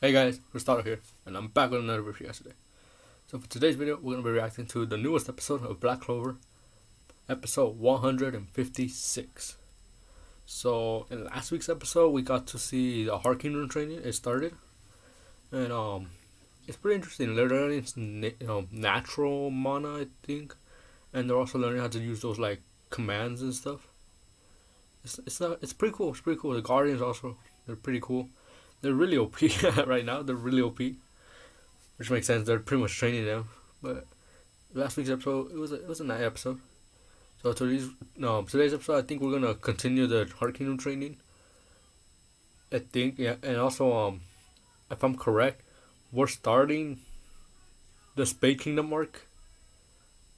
Hey guys, Cristado here, and I'm back with another review yesterday. So for today's video, we're going to be reacting to the newest episode of Black Clover, episode 156. So in last week's episode, we got to see the Heart Kingdom training. It started, and um, it's pretty interesting. They're learning you know, natural mana, I think, and they're also learning how to use those like commands and stuff. It's it's not it's pretty cool. It's pretty cool. The Guardians also they're pretty cool. They're really OP right now. They're really OP, which makes sense. They're pretty much training them. But last week's episode, it was a, it was a nice episode. So today's no today's episode, I think we're gonna continue the Heart Kingdom training. I think yeah, and also um, if I'm correct, we're starting the Spade Kingdom arc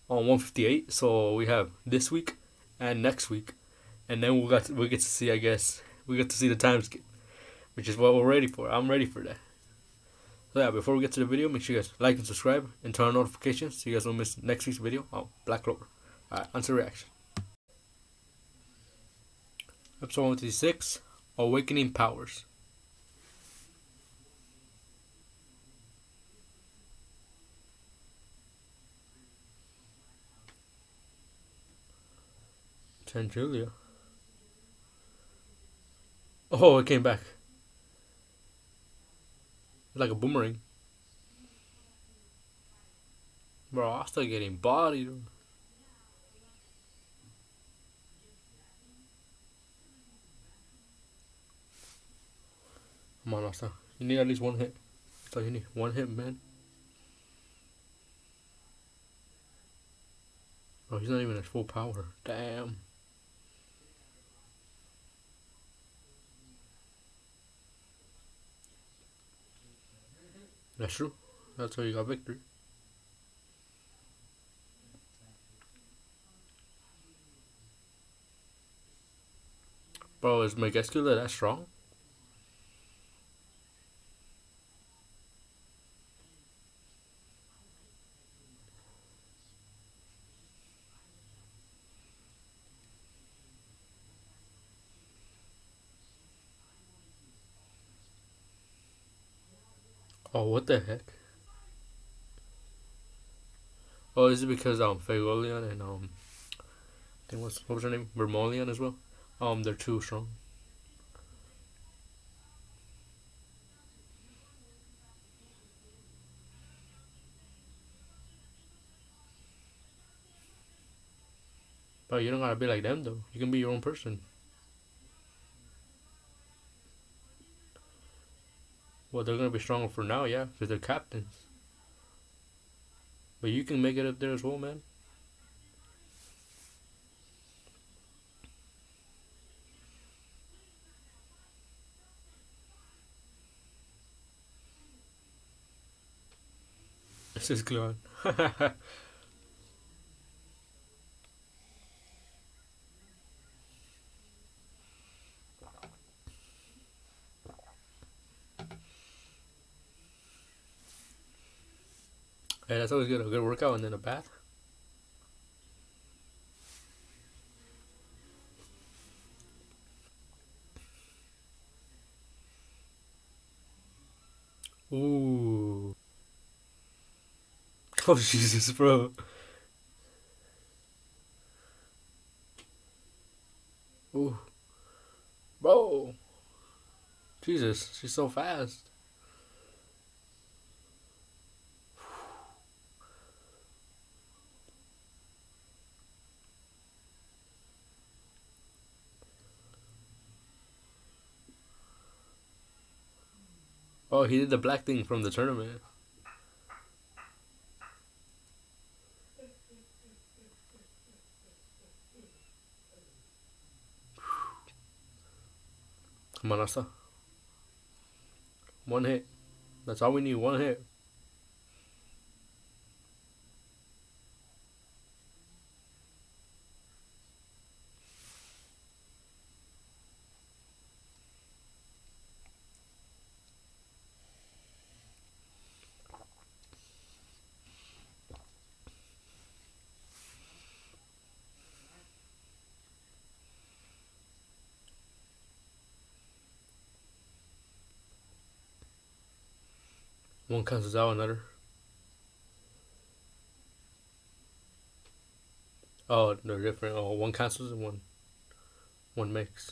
on 158. So we have this week and next week, and then we got we get to see I guess we get to see the time skip which is what we're ready for. I'm ready for that. So yeah, before we get to the video, make sure you guys like and subscribe and turn on notifications so you guys don't miss next week's video on Black Clover. Alright, answer reaction. Episode 156, Awakening Powers. Tangilia. Oh, it came back like a boomerang. Bro, I'm still getting bodied. Come on, Asta. You need at least one hit. So you need one hit, man. Oh, he's not even at full power. Damn. That's true. That's how you got victory. Bro, is my Megicula that strong? Oh, what the heck? Oh, is it because um Fuegoleon and um I think what's what was her name? Vermillion as well? Um they're too strong. But you don't gotta be like them though. You can be your own person. Well, they're gonna be stronger for now, yeah, because they're captains. But you can make it up there as well, man. This is Gluon. Hey, that's always good. A good workout and then a bath. Ooh. Oh, Jesus, bro. Ooh. Bro. Jesus, she's so fast. Oh, he did the black thing from the tournament. Asta. One hit. That's all we need, one hit. One cancels out another. Oh, they're different. Oh, one cancels and one, one makes.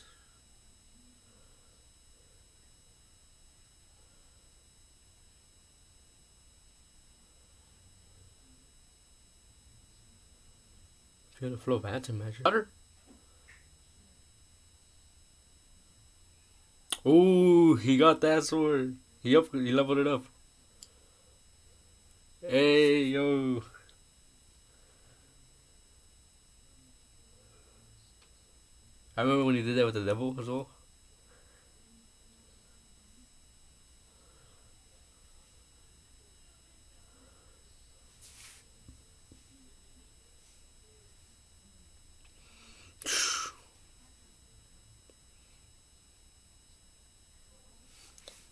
Feel the flow of anti-magic. Other. Ooh, he got that sword. He up, he leveled it up. Hey yo. I remember when he did that with the devil as well.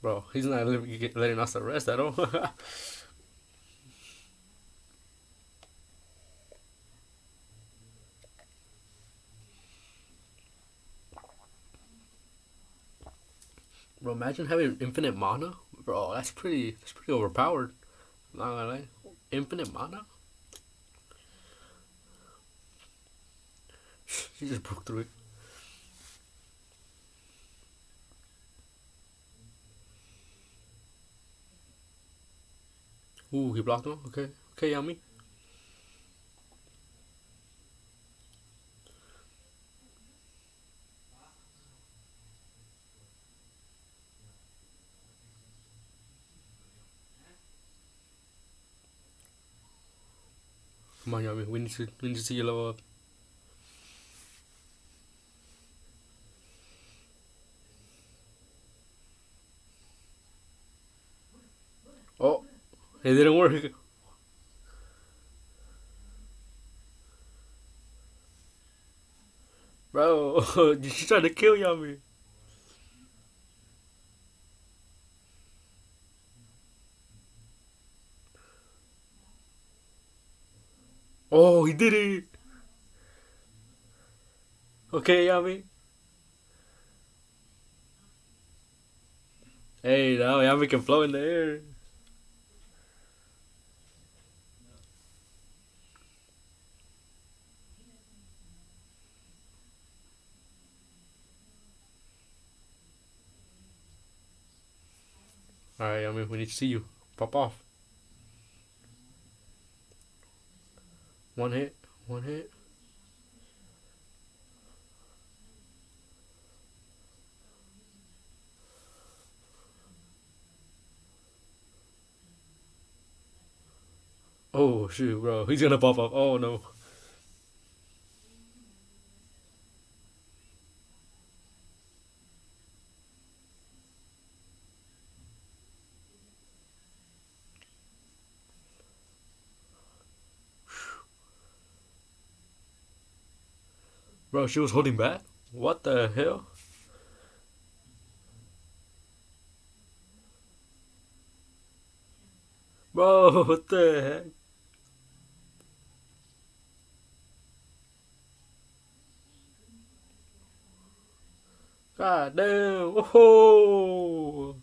Bro, he's not letting us arrest at all. Bro, imagine having infinite mana. Bro, that's pretty that's pretty overpowered. Not gonna lie. Infinite mana? he just broke through it. Ooh, he blocked him? Okay. Okay, Yami. Come on, Yami. We need to we need to see you level up. Oh, it didn't work. Bro, she's trying to kill Yami. Oh, he did it! Okay, Yami. Hey, now Yami can flow in the air. Alright, Yami, we need to see you. Pop off. One hit, one hit. Oh shoot, bro. He's gonna pop up. Oh no. Bro, she was holding back? What the hell? Bro, what the heck? God damn! Whoa!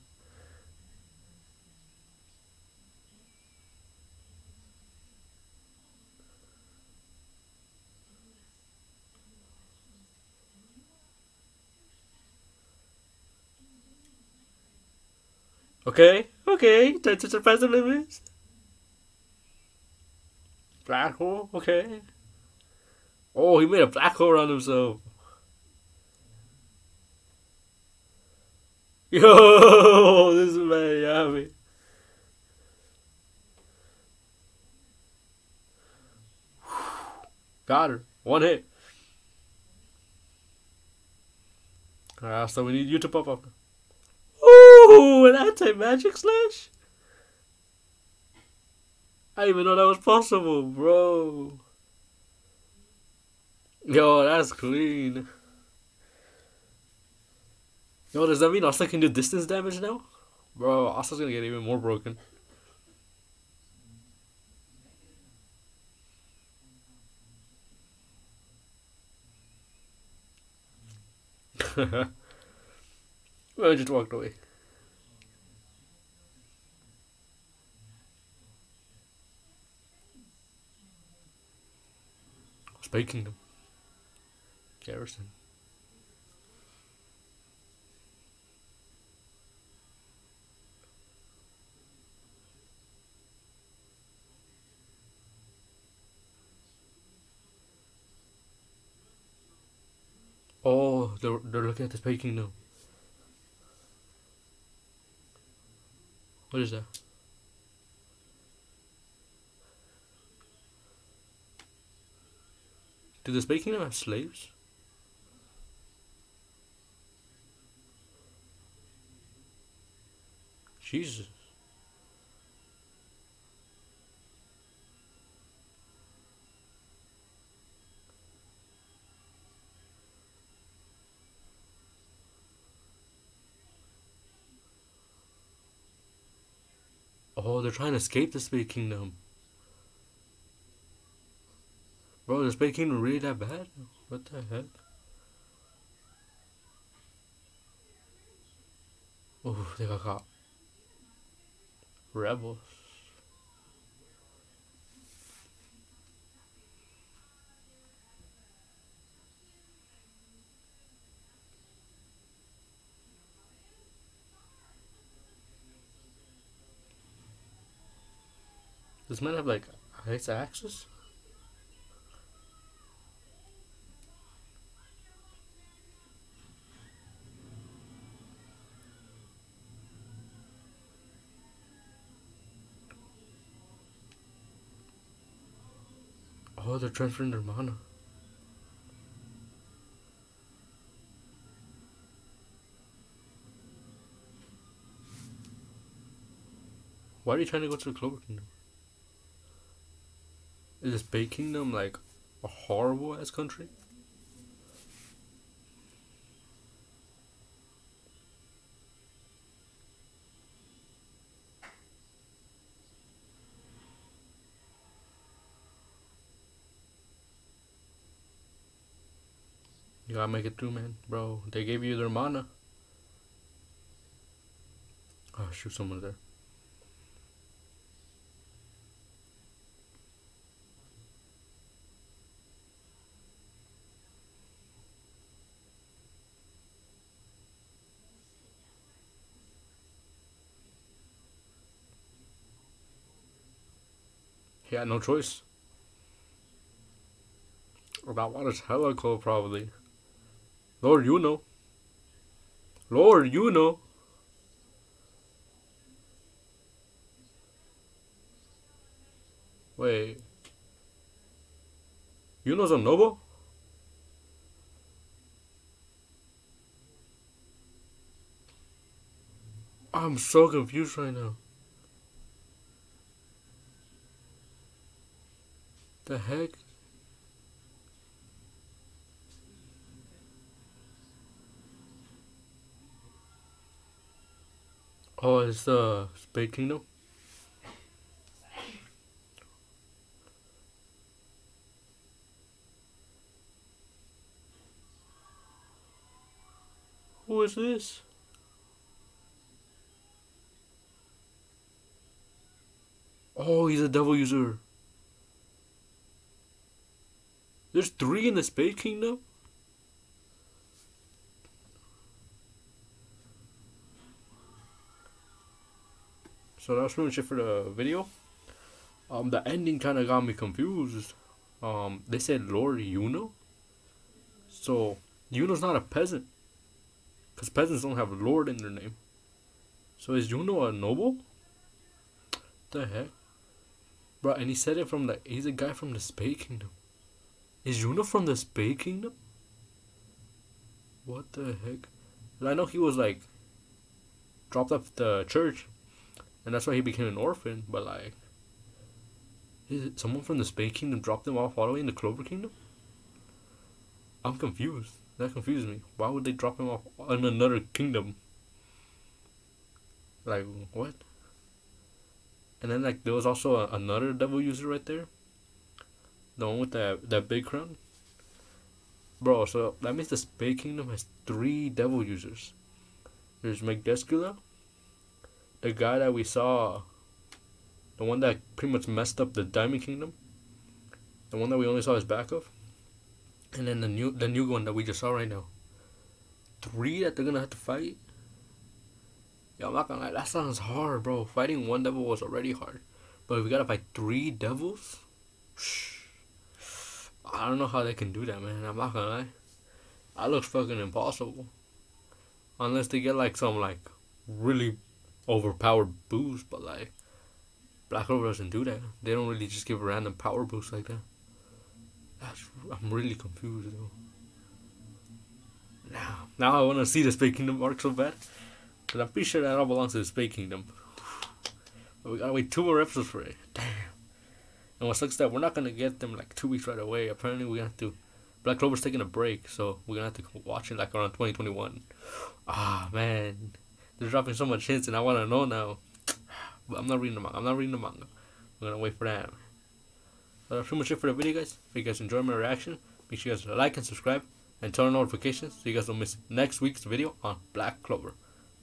Okay, okay, time to surpass the limits. Black hole, okay. Oh, he made a black hole around himself. Yo, this is man Yami. Got her. One hit. Alright, so we need you to pop up. Ooh, an anti-magic slash? I didn't even know that was possible, bro. Yo, that's clean. Yo, does that mean Asta can do distance damage now? Bro, Asta's gonna get even more broken. I just walked away. Spade Kingdom. Garrison. Oh, they're they're looking at the Spade Kingdom. What is that? Do the Spade Kingdom have slaves? Jesus. Oh, they're trying to escape the Spade Kingdom. Bro, the Spade Kingdom really that bad? What the heck? Oh, they got caught. Rebels. Does man have like ice axes? Oh, they're transferring their mana. Why are you trying to go to the Clover Kingdom? Is this Spade Kingdom like a horrible ass country? You gotta make it through, man. Bro, they gave you their mana. Oh, shoot someone there. He had no choice. That water's hella cold, probably. Lord Yuno. Lord, you know. Wait. You know some noble? I'm so confused right now. The heck? Oh, it's the Spade Kingdom? Who is this? Oh, he's a devil user. There's three in the Spade Kingdom? So that's pretty much it for the video. Um, the ending kind of got me confused. Um, they said Lord Yuno. So Yuno's not a peasant, cause peasants don't have Lord in their name. So is Yuno a noble? The heck, bro? And he said it from the. He's a guy from the Spade Kingdom. Is Yuno from the Spade Kingdom? What the heck? I know he was like dropped off the church and that's why he became an orphan. But like, is it someone from the Spade Kingdom dropped him off all the way in the Clover Kingdom? I'm confused. That confused me. Why would they drop him off in another kingdom? Like what? And then like there was also a, another devil user right there. The one with that that big crown. Bro, so that means the Spade Kingdom has three devil users. There's Megicula, the guy that we saw, the one that pretty much messed up the Diamond Kingdom, the one that we only saw his back of, And then the new the new one that we just saw right now. Three that they're gonna have to fight. Yo, I'm not gonna lie, that sounds hard, bro. Fighting one devil was already hard. But if we gotta fight three devils, Shh I don't know how they can do that, man. I'm not gonna lie. That looks fucking impossible. Unless they get like some like really overpowered boost, but like Black Clover doesn't do that. They don't really just give random power boost like that. That's I'm really confused though. Now, now I want to see the Spade Kingdom arc so bad, but I'm pretty sure that all belongs to the Spade Kingdom. But we gotta wait two more episodes for it. Damn. And what sucks that we're not gonna get them like two weeks right away. Apparently, we have to. Black Clover's taking a break, so we're gonna have to watch it like around 2021. Ah man, they're dropping so much hints, and I wanna know now. But I'm not reading the manga. I'm not reading the manga. I'm gonna wait for that. So that's pretty much it for the video, guys. If you guys enjoyed my reaction, make sure you guys like and subscribe and turn on notifications so you guys don't miss next week's video on Black Clover.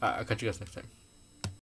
Alright, I'll catch you guys next time.